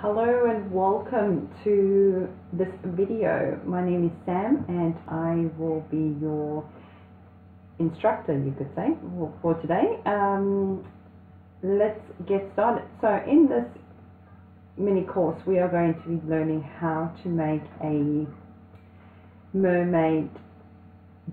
Hello and welcome to this video. My name is Sam and I will be your instructor, you could say, for today. Um, let's get started. So in this mini course we are going to be learning how to make a mermaid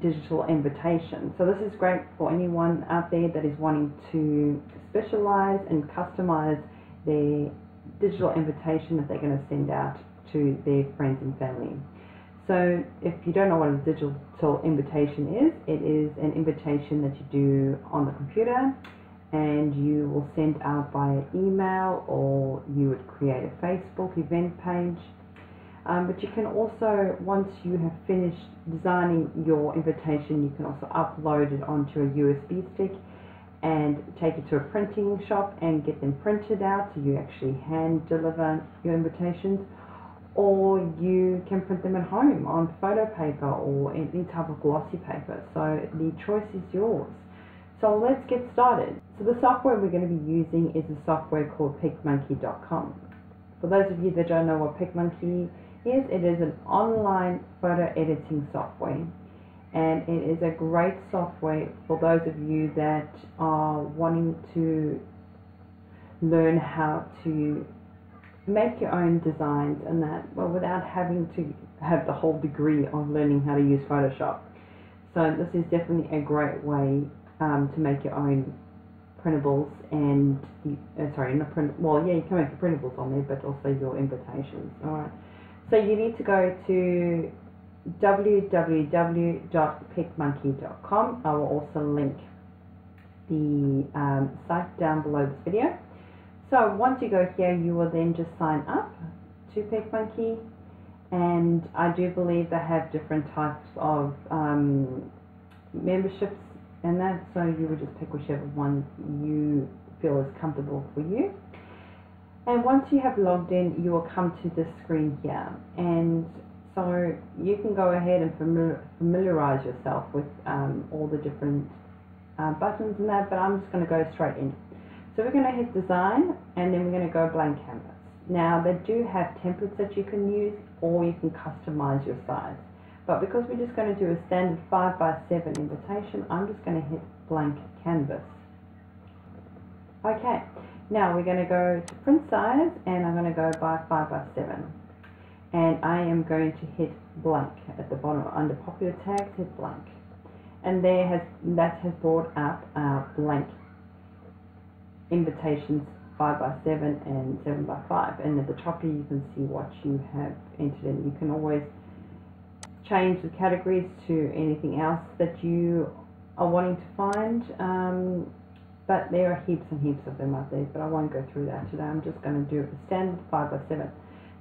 digital invitation. So this is great for anyone out there that is wanting to specialize and customize their digital invitation that they're going to send out to their friends and family. So if you don't know what a digital invitation is, it is an invitation that you do on the computer and you will send out via email or you would create a Facebook event page. Um, but you can also, once you have finished designing your invitation, you can also upload it onto a USB stick and take it to a printing shop and get them printed out so you actually hand deliver your invitations or you can print them at home on photo paper or any type of glossy paper. So the choice is yours. So let's get started. So the software we're going to be using is a software called picmonkey.com for those of you that don't know what picmonkey is it is an online photo editing software and it is a great software for those of you that are wanting to learn how to make your own designs and that well without having to have the whole degree of learning how to use Photoshop. So this is definitely a great way um, to make your own printables and uh, sorry not print well yeah you can make your printables on there but also your invitations alright so you need to go to www.picmonkey.com. I will also link the um, site down below this video. So once you go here, you will then just sign up to PicMonkey. And I do believe they have different types of um, memberships and that. So you would just pick whichever one you feel is comfortable for you. And once you have logged in, you will come to this screen here. And so you can go ahead and familiarize yourself with um, all the different uh, buttons and that, but I'm just going to go straight in. So we're going to hit design and then we're going to go blank canvas. Now they do have templates that you can use or you can customize your size. But because we're just going to do a standard 5 by 7 invitation, I'm just going to hit blank canvas. Okay, now we're going to go to print size and I'm going to go by 5 by 7 and I am going to hit blank at the bottom under popular tags hit blank. And there has that has brought up our blank invitations 5 by 7 and 7 by 5 and at the top here you can see what you have entered in. You can always change the categories to anything else that you are wanting to find um, but there are heaps and heaps of them out there but I won't go through that today. I'm just going to do a standard 5 by 7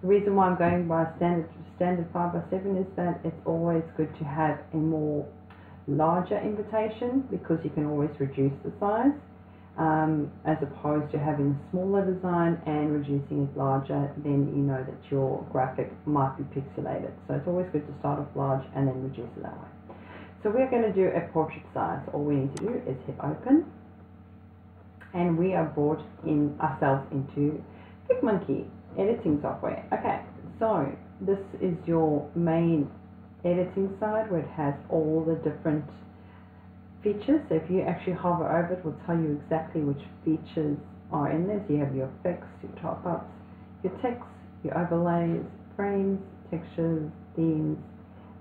the reason why I'm going by standard standard 5 by 7 is that it's always good to have a more larger invitation because you can always reduce the size um, as opposed to having a smaller design and reducing it larger then you know that your graphic might be pixelated. So it's always good to start off large and then reduce it that way. So we're going to do a portrait size. All we need to do is hit open. And we are brought in ourselves into PicMonkey editing software. Okay, so this is your main editing side where it has all the different features. So if you actually hover over it, it will tell you exactly which features are in there. So you have your effects, your top-ups, your text, your overlays, frames, textures, themes,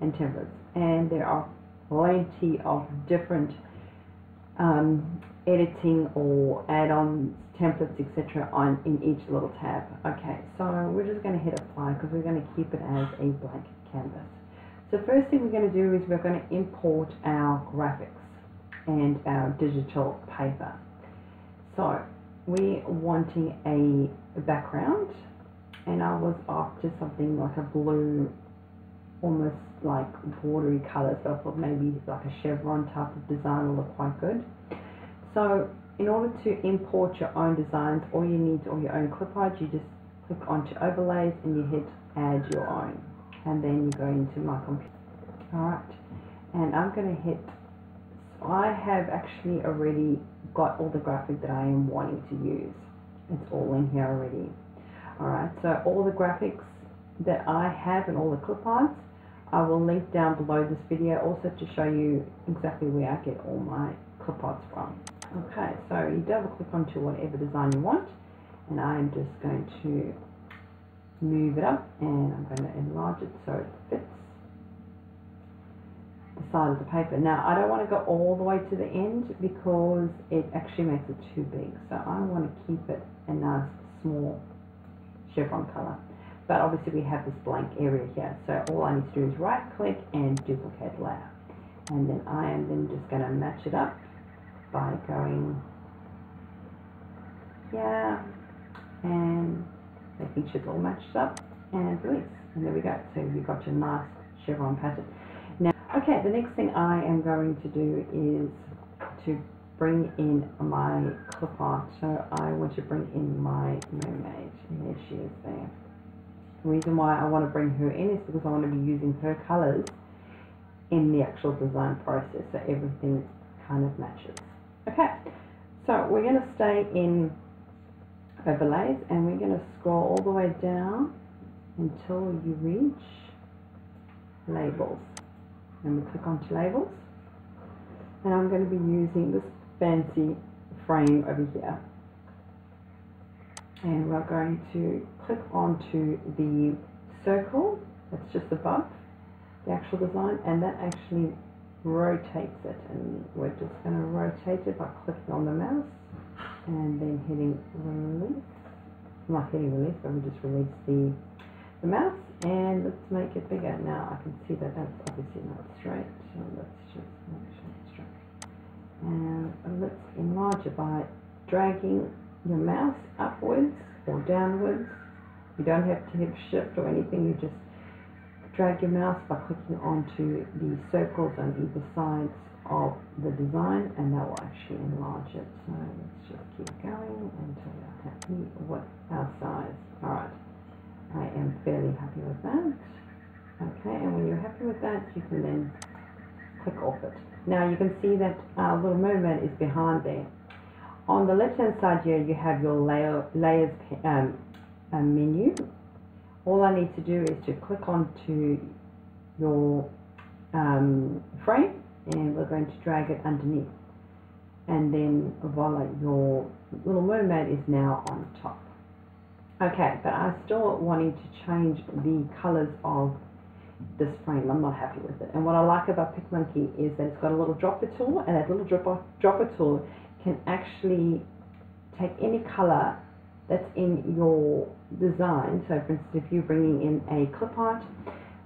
and templates. And there are plenty of different um, editing or add-ons, templates, etc. on in each little tab. Okay, so we're just going to hit apply because we're going to keep it as a blank canvas. So first thing we're going to do is we're going to import our graphics and our digital paper. So we're wanting a background and I was after something like a blue almost like bordery colour so I thought maybe like a chevron type of design will look quite good. So in order to import your own designs, all you need or your own clip art, you just click onto overlays and you hit add your own. And then you go into my computer. Alright, and I'm going to hit, so I have actually already got all the graphic that I am wanting to use. It's all in here already. Alright, so all the graphics that I have and all the clip arts, I will link down below this video also to show you exactly where I get all my clip arts from. Okay, so you double click onto whatever design you want, and I am just going to move it up and I'm going to enlarge it so it fits the side of the paper. Now I don't want to go all the way to the end because it actually makes it too big. So I want to keep it a nice small chevron color. But obviously we have this blank area here. So all I need to do is right click and duplicate layer. And then I am then just going to match it up by going yeah and making sure it's all matched up and release. And there we go. So you've got your nice chevron pattern. Now, okay, the next thing I am going to do is to bring in my clip art. So I want to bring in my mermaid. And there she is there. The reason why I want to bring her in is because I want to be using her colors in the actual design process so everything kind of matches. Okay, so we're going to stay in overlays and we're going to scroll all the way down until you reach labels. And we click onto labels. And I'm going to be using this fancy frame over here. And we're going to click onto the circle that's just above the actual design and that actually rotates it and we're just going to rotate it by clicking on the mouse and then hitting release. Not hitting release, but we just release the, the mouse and let's make it bigger. Now I can see that that's obviously not straight, so let's just make sure it's straight. And let's enlarge it by dragging your mouse upwards or downwards. You don't have to hit shift or anything, you just drag your mouse by clicking onto the circles on either sides of the design and that will actually enlarge it. So let's just keep going until you're happy with our size. Alright, I am fairly happy with that. Okay, and when you're happy with that, you can then click off it. Now you can see that our little mermaid is behind there. On the left hand side here, you have your layer, layers um, um, menu. All I need to do is to click onto your um, frame and we're going to drag it underneath. And then voila your little mermaid is now on top. Okay but I'm still wanting to change the colors of this frame. I'm not happy with it. And what I like about PicMonkey is that it's got a little dropper tool and that little dropper, dropper tool can actually take any color that's in your design so for instance if you're bringing in a clip art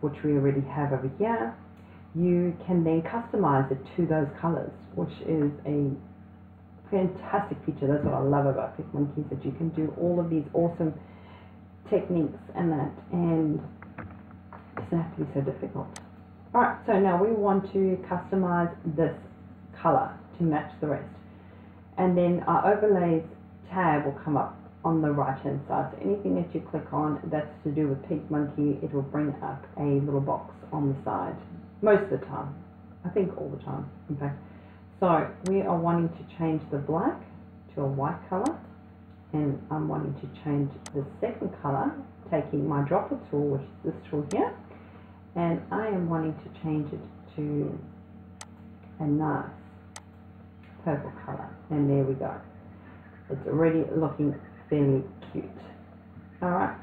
which we already have over here you can then customize it to those colors, which is a fantastic feature. That's what I love about PicMonkey, that you can do all of these awesome techniques and that, and it doesn't have to be so difficult. Alright, so now we want to customize this color to match the rest. And then our overlays tab will come up on the right hand side. So anything that you click on that's to do with PicMonkey, it will bring up a little box on the side most of the time. I think all the time, in fact. So we are wanting to change the black to a white color and I'm wanting to change the second color taking my dropper tool which is this tool here and I am wanting to change it to a nice purple color and there we go it's already looking fairly cute alright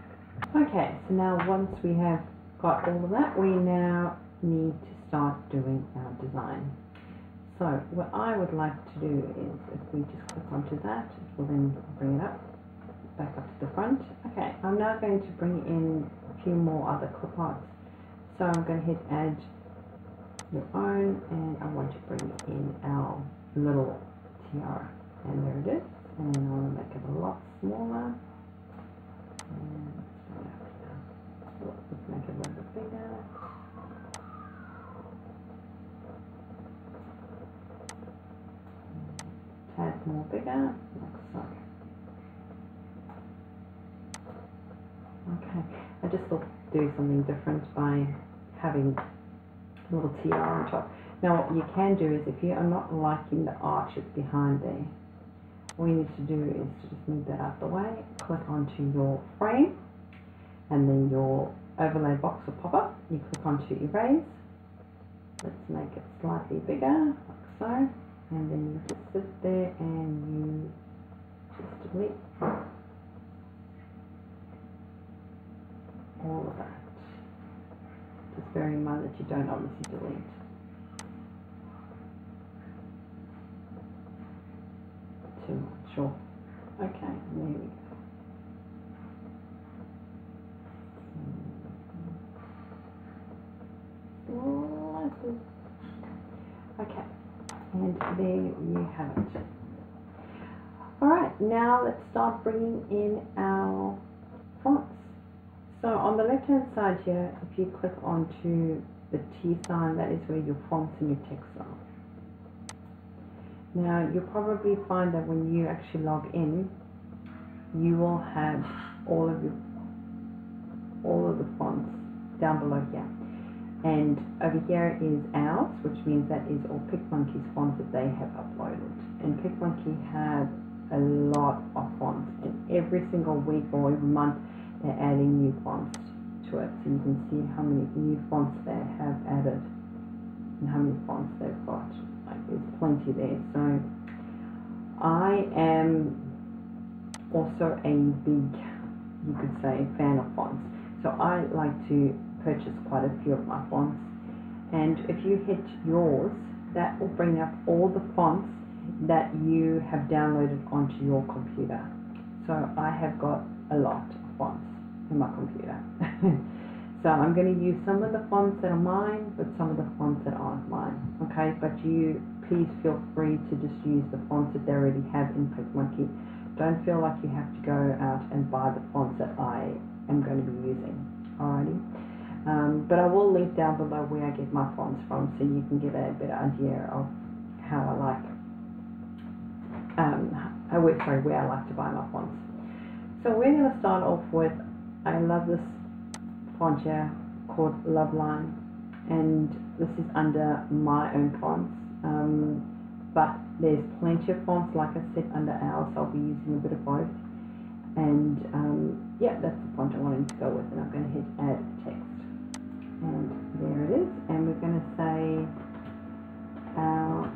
okay so now once we have got all of that we now need to start doing our design. So what I would like to do is if we just click onto that, it will then bring it up, back up to the front. Okay, I'm now going to bring in a few more other clip arts. So I'm going to hit add your own and I want to bring in our little tiara. And there it is. And I want to make it a lot Um, smaller. Bit bigger. tad more bigger, like so. Okay, I just thought do something different by having a little tiara on top. Now what you can do is if you are not liking the arches behind there, all you need to do is to just move that out the way, click onto your frame, and then your overlay box will pop up. You click onto erase. Let's make it slightly bigger, like so, and then you just sit there and you just delete all of that. Just bearing in mind that you don't obviously delete. Too sure. Okay, there we go. Okay, and there you have it. Alright, now let's start bringing in our fonts. So on the left hand side here, if you click onto the T sign, that is where your fonts and your text are. Now you'll probably find that when you actually log in, you will have all of your all of the fonts down below here. And over here is ours, which means that is all PicMonkey's fonts that they have uploaded. And PicMonkey have a lot of fonts, and every single week or every month they're adding new fonts to it. So you can see how many new fonts they have added and how many fonts they've got. There's plenty there. So I am also a big, you could say, fan of fonts. So I like to purchase quite a few of my fonts. And if you hit yours, that will bring up all the fonts that you have downloaded onto your computer. So I have got a lot of fonts in my computer. so I'm going to use some of the fonts that are mine, but some of the fonts that aren't mine. Okay, but you please feel free to just use the fonts that they already have in PicMonkey. Don't feel like you have to go out and buy the fonts that I am going to be using. Alrighty. Um, but I will link down below where I get my fonts from so you can get a better idea of how I like, um, uh, sorry, where I like to buy my fonts. So we're going to start off with I love this font here called Loveline and this is under my own fonts um, but there's plenty of fonts like I said under ours I'll be using a bit of both. And um, yeah that's the font I wanted to go with and I'm going to hit add text. And there it is and we're going to say our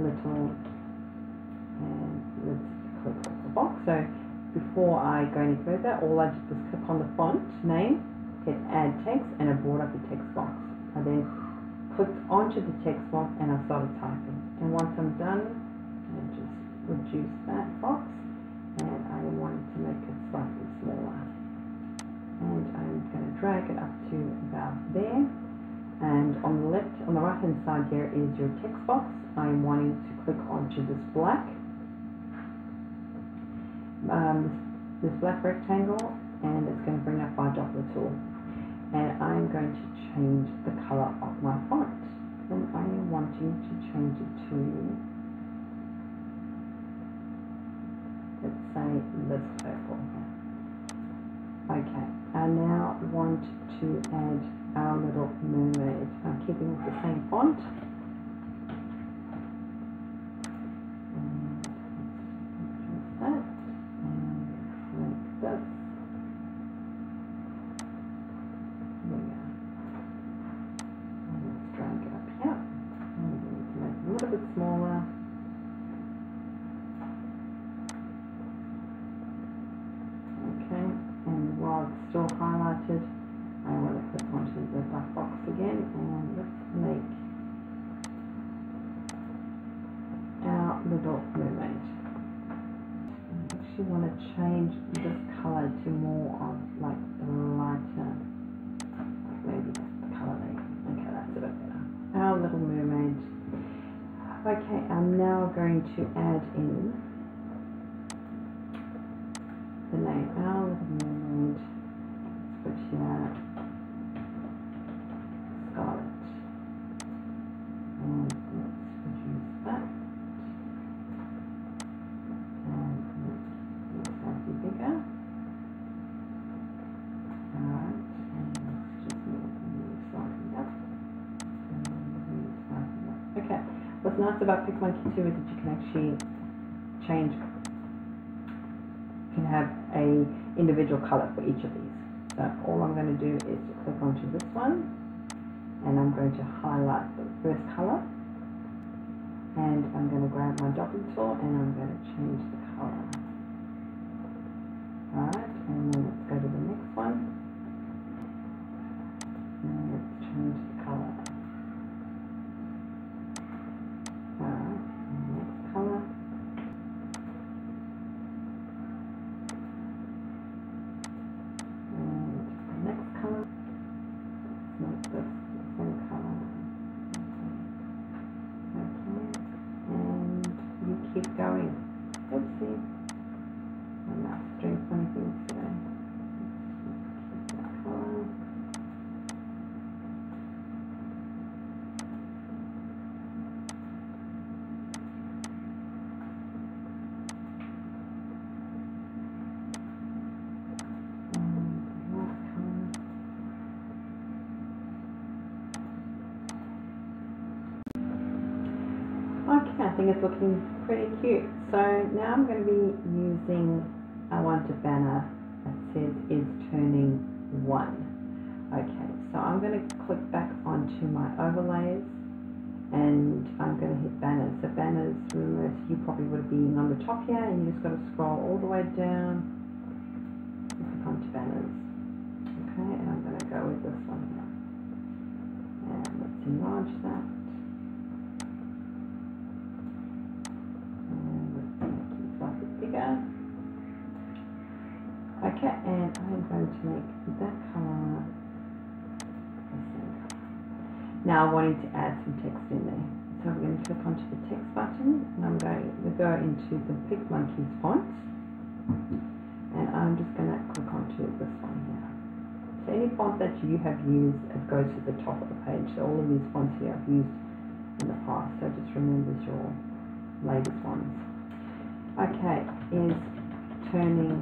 little and let's click the box. So before I go any further, all I did was click on the font name, hit add text, and it brought up the text box. I then clicked onto the text box and I started typing. And once I'm done, I just reduce that box and I wanted to make it slightly smaller. And I'm going to drag it up to about there. And on the left, on the right hand side here is your text box. I'm wanting to click onto this black um, this black rectangle and it's going to bring up my dropper tool and I'm going to change the color of my font. And I am wanting to change it to let's say this purple. Here. okay I now want to add our little mermaid. I'm keeping with the same font still highlighted. I want to click onto the black box again and let's make our little mermaid. I actually want to change this color to more of like the lighter, maybe that's the color. Okay, that's a bit better. Our little mermaid. Okay, I'm now going to add in the name, our little mermaid which uh, Scarlet. And let's reduce that. And let's make it slightly bigger. Alright, and let's just move slightly up. And move slightly up. Okay, what's nice about PicMonkey 2 is that you can actually change, can have a individual color for each of these. So all I'm going to do is click onto this one and I'm going to highlight the first color and I'm going to grab my dotting tool and I'm going to change the color. Alright, and then let's go to the next one. And let's change the color. Alright, next color. And the next color. Let's make this the same color. Okay, and you keep going. Oopsie. My mouse is doing funny things today. Let's keep that color. And the last color. Okay, I think it's looking pretty cute. So now I'm going to be using, I want a banner that says is turning one. Okay, so I'm going to click back onto my overlays and I'm going to hit banners. So banners, remember, you probably would have been on the top here and you just got to scroll all the way down and click onto banners. Okay, and I'm going to go with this one here. And let's enlarge that. Okay, and I'm going to make that colour. Now I'm wanting to add some text in there. So I'm going to click onto the text button and I'm going to go into the PicMonkey's font. And I'm just going to click onto this one here. So any font that you have used, it goes to the top of the page. So all of these fonts here I've used in the past. So just remember your latest ones. Okay, is turning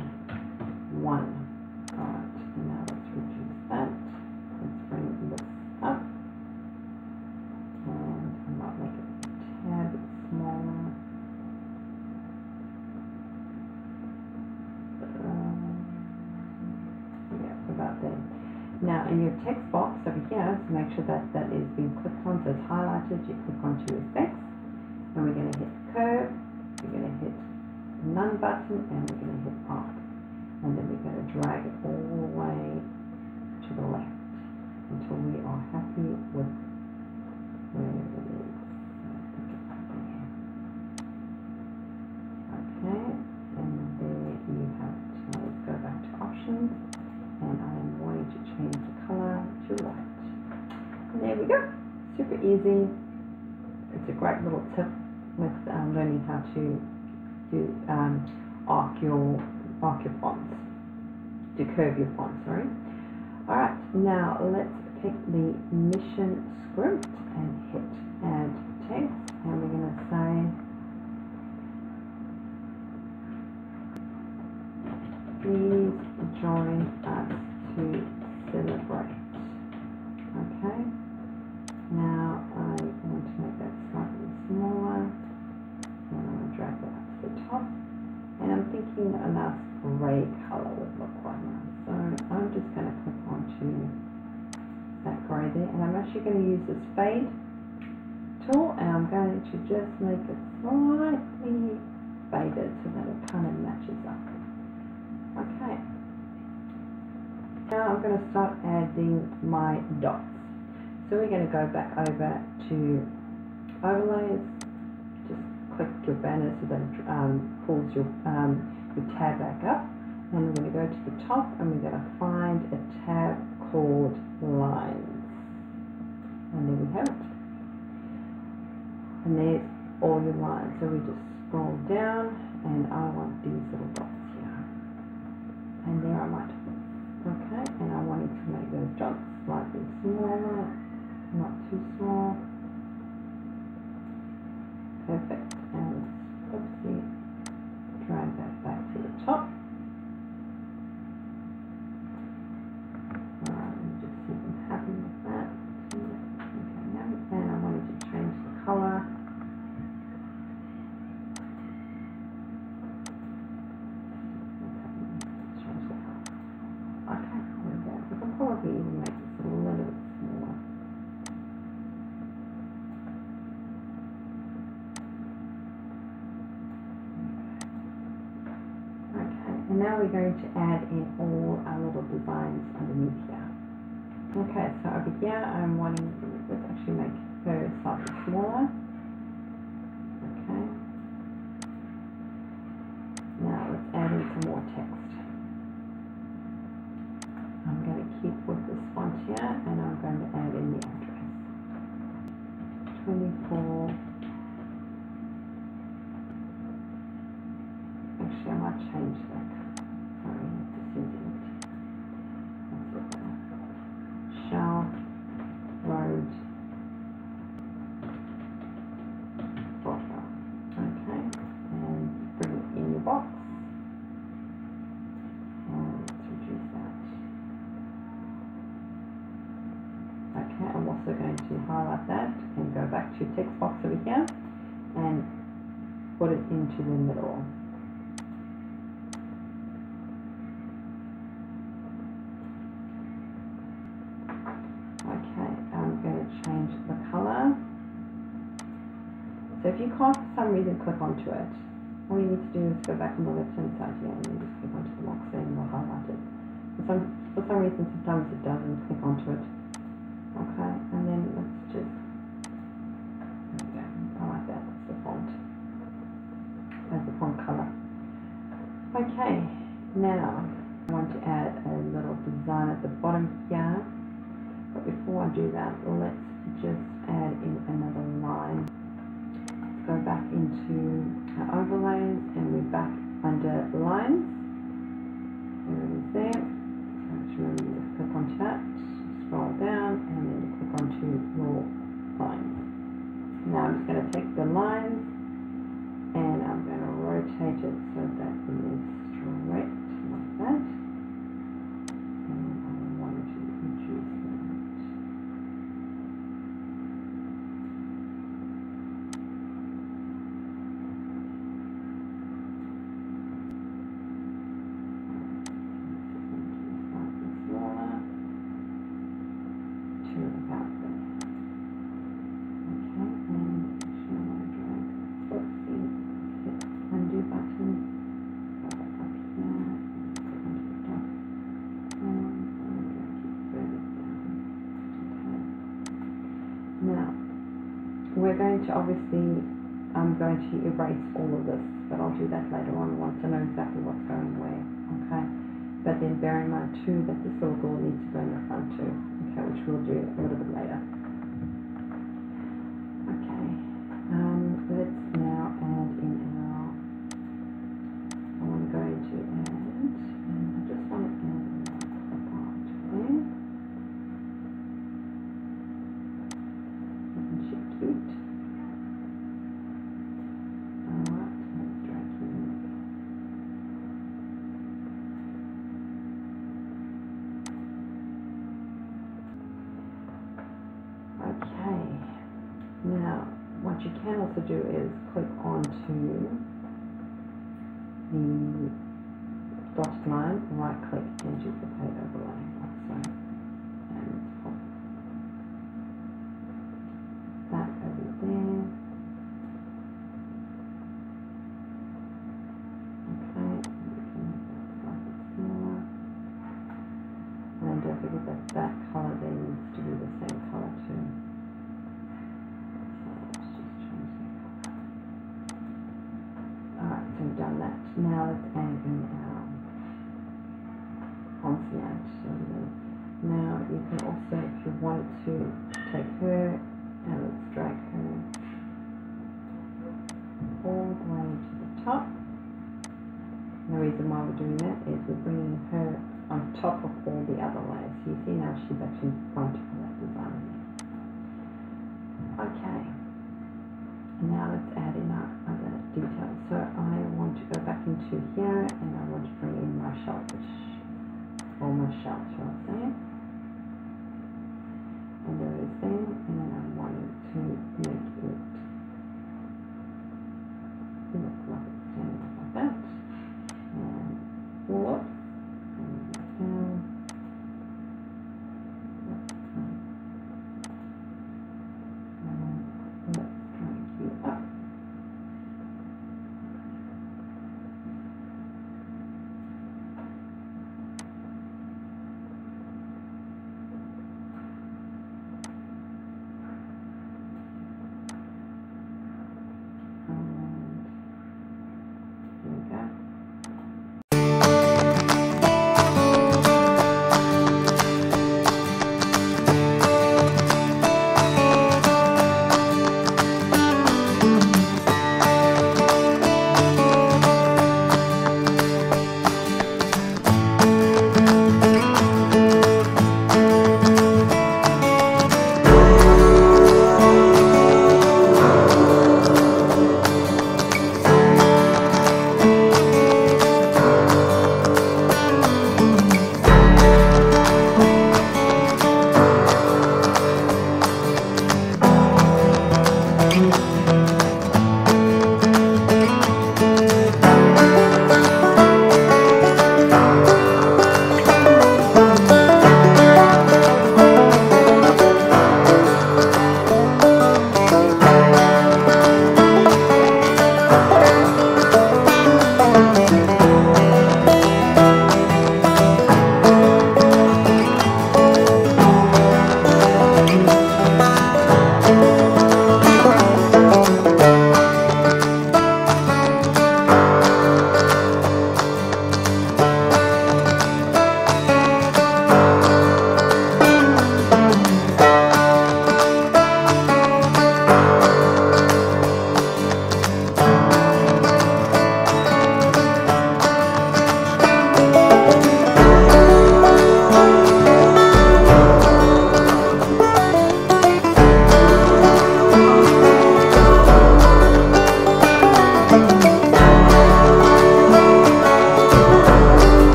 one. Alright, and now let's reduce that. Let's bring this up. And I might make it a tad smaller. Um, yeah, about there. Now in your text box over here, so make sure that that is being clicked on, so it's highlighted, you click on onto effects, and we're going to hit curve, we're going to hit none button, and we're going to hit arc. And drag it all the way to the left until we are happy with where it is. Okay, and there you have it. Let's go back to options, and I am going to change the color to white. And there we go. Super easy. It's a great little tip with um, learning how to do um, arc your arc your fonts, to curve your font, sorry. Alright, now let's pick the mission script and hit add text and we're going to say please join us to going to use this fade tool and I'm going to just make it slightly faded so that it kind of matches up. Okay. Now I'm going to start adding my dots. So we're going to go back over to overlays, just click your banner so that it um, pulls your, um, your tab back up. And we're going to go to the top and we're going to find a tab called lines. And there we have it. And there's all your lines. So we just scroll down and I want these little dots here. And there I might. Okay, and I wanted to make those dots slightly smaller, not too small. Perfect. And oopsie, drag that back to the top. Alright, let me just see if I'm happy with that. Okay, now, and I wanted to change the color. Okay, there we go. We can probably even make this a little bit smaller. Okay, and now we're going to add in all our little designs underneath here. Okay, so over here I'm wanting, let's actually make her slightly smaller. The middle. Okay, I'm going to change the color. So if you can't for some reason click onto it, all you need to do is go back on the left hand side here and then just click onto the box and we'll highlight it. For some, for some reason sometimes it doesn't click onto it. Okay, and then let's just, there we go, I like that, that's the font. That's the font color. Okay, now I want to add a little design at the bottom here. But before I do that, let's just add in another line. Let's go back into our overlays and we're back under lines. There it is there. So just remember just click onto that, scroll down and then click onto your lines. Now I'm just going to take the lines and I'm going to rotate it so that it is straight like that. And I want to reduce that. Slightly smaller to about there. Okay, and actually I want to drag, oopsie, hit undo button, go back up here, click onto the top, and I'm going to keep further down. Okay. Now, we're going to obviously, I'm going to erase all of this, but I'll do that later on once I know exactly what's going where, okay? But then bear in mind too that this little door needs to go in the front too, okay, which we'll do a little bit later.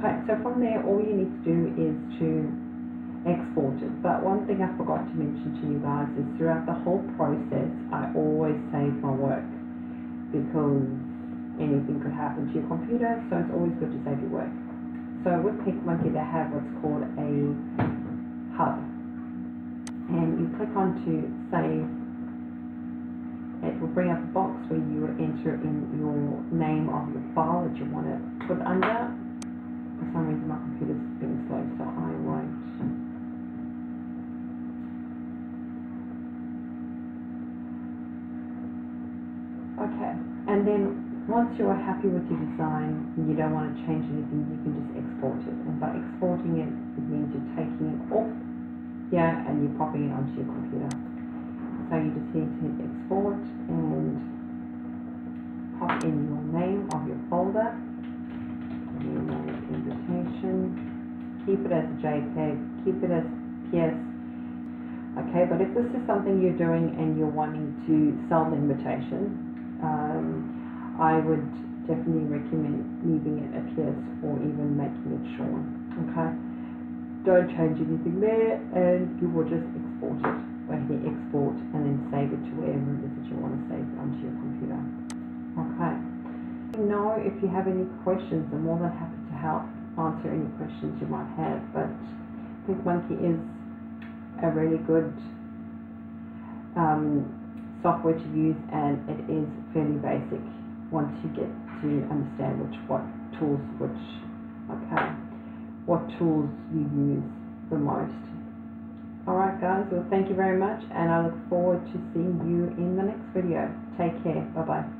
From there, all you need to do is to export it. But one thing I forgot to mention to you guys is throughout the whole process, I always save my work because anything could happen to your computer, so it's always good to save your work. So with PicMonkey, they have what's called a hub, and you click on to save. It will bring up a box where you enter in your name of your file that you want to put under. Some reason, my computer's being slow, so I won't. Okay, and then once you are happy with your design and you don't want to change anything, you can just export it. And by exporting it, it means you're taking it off here and you're popping it onto your computer. So you just need to hit export and pop in your name of your folder, invitation, keep it as a JPEG, keep it as Pierce. Okay, but if this is something you're doing and you're wanting to sell the invitation, um, I would definitely recommend leaving it at Pierce or even making it Sean. Okay, don't change anything there, and you will just export it hitting export and then save it to wherever it is that you want to save it onto your computer. Okay. Know if you have any questions, I'm more than happy to help answer any questions you might have. But PicMonkey is a really good um, software to use and it is fairly basic once you get to understand which what tools which okay what tools you use the most. Alright guys well thank you very much and I look forward to seeing you in the next video. Take care. Bye bye